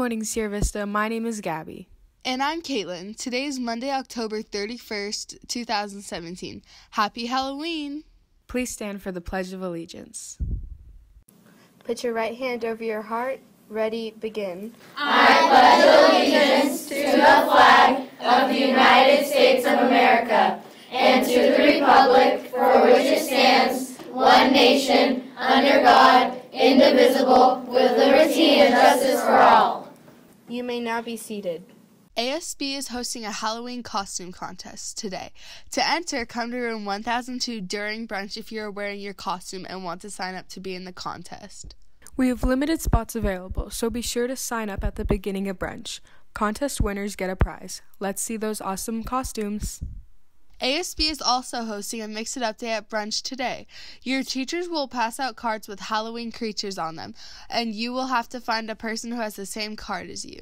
Good morning, Sierra Vista. My name is Gabby. And I'm Caitlin. Today is Monday, October 31st, 2017. Happy Halloween! Please stand for the Pledge of Allegiance. Put your right hand over your heart. Ready, begin. I pledge allegiance to the flag of the United States of America and to the republic for which it stands, one nation, You be seated. ASB is hosting a Halloween costume contest today. To enter, come to room 1002 during brunch if you are wearing your costume and want to sign up to be in the contest. We have limited spots available, so be sure to sign up at the beginning of brunch. Contest winners get a prize. Let's see those awesome costumes. ASB is also hosting a Mix It Up Day at brunch today. Your teachers will pass out cards with Halloween creatures on them, and you will have to find a person who has the same card as you.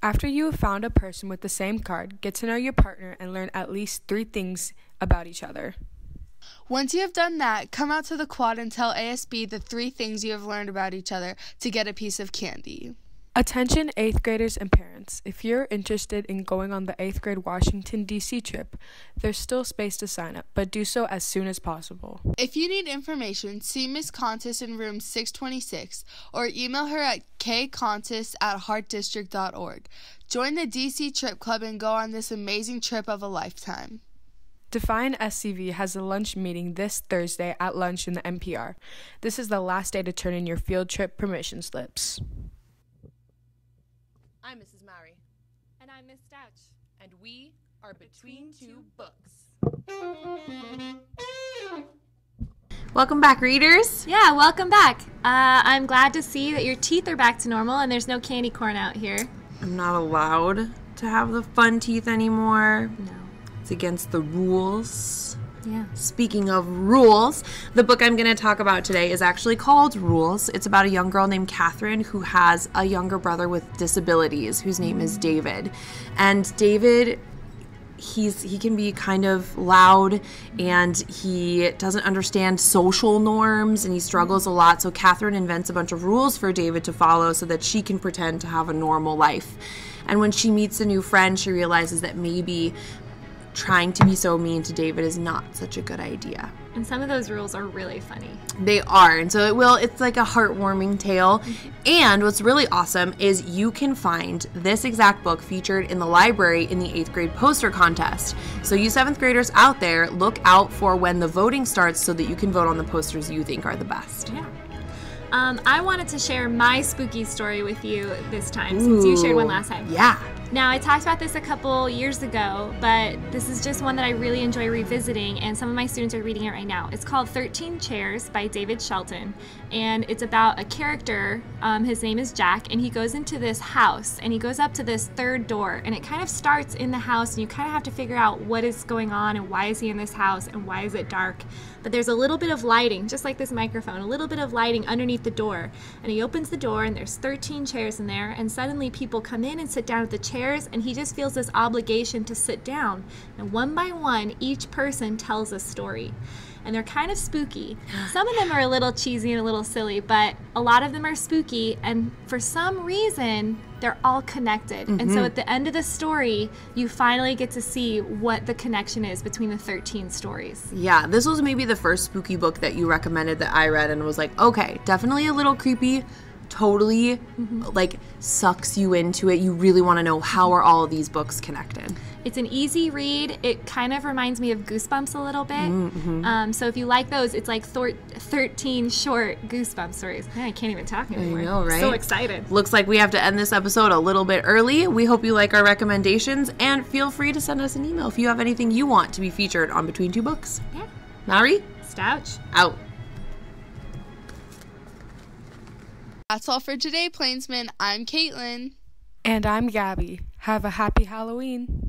After you have found a person with the same card, get to know your partner and learn at least three things about each other. Once you have done that, come out to the quad and tell ASB the three things you have learned about each other to get a piece of candy. Attention 8th graders and parents. If you're interested in going on the 8th grade Washington, D.C. trip, there's still space to sign up, but do so as soon as possible. If you need information, see Miss Contis in room 626 or email her at kcontis at hartdistrict.org. Join the DC Trip Club and go on this amazing trip of a lifetime. Define SCV has a lunch meeting this Thursday at lunch in the MPR. This is the last day to turn in your field trip permission slips. I'm Mrs. Mary. And I'm Miss Stouch. And we are Between Two Books. Welcome back, readers. Yeah, welcome back. Uh, I'm glad to see that your teeth are back to normal and there's no candy corn out here. I'm not allowed to have the fun teeth anymore. No. It's against the rules. Speaking of rules, the book I'm going to talk about today is actually called Rules. It's about a young girl named Catherine who has a younger brother with disabilities whose name is David. And David he's he can be kind of loud and he doesn't understand social norms and he struggles a lot so catherine invents a bunch of rules for david to follow so that she can pretend to have a normal life and when she meets a new friend she realizes that maybe trying to be so mean to David is not such a good idea. And some of those rules are really funny. They are. And so it will it's like a heartwarming tale. And what's really awesome is you can find this exact book featured in the library in the 8th grade poster contest. So you 7th graders out there, look out for when the voting starts so that you can vote on the posters you think are the best. Yeah. Um, I wanted to share my spooky story with you this time since you shared one last time. Yeah. Now, I talked about this a couple years ago, but this is just one that I really enjoy revisiting, and some of my students are reading it right now. It's called 13 Chairs by David Shelton, and it's about a character. Um, his name is Jack, and he goes into this house, and he goes up to this third door, and it kind of starts in the house, and you kind of have to figure out what is going on, and why is he in this house, and why is it dark. But there's a little bit of lighting, just like this microphone, a little bit of lighting underneath the door, and he opens the door, and there's 13 chairs in there, and suddenly people come in and sit down at the chair chairs and he just feels this obligation to sit down. And one by one, each person tells a story. And they're kind of spooky. Some of them are a little cheesy and a little silly, but a lot of them are spooky. And for some reason, they're all connected. Mm-hmm. And so at the end of the story, you finally get to see what the connection is between the 13 stories. Yeah, this was maybe the first spooky book that you recommended that I read and was like, okay, definitely a little creepy, totally mm-hmm. like sucks you into it. You really want to know how are all of these books connected. It's an easy read. It kind of reminds me of Goosebumps a little bit. Mm-hmm. Um, so if you like those, it's like thir- 13 short Goosebumps stories. I can't even talk anymore. I know, right? So excited. Looks like we have to end this episode a little bit early. We hope you like our recommendations and feel free to send us an email if you have anything you want to be featured on Between Two Books. Yeah. Mary? Stouch. Out. That's all for today, Plainsmen. I'm Caitlin. And I'm Gabby. Have a happy Halloween.